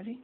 Ready?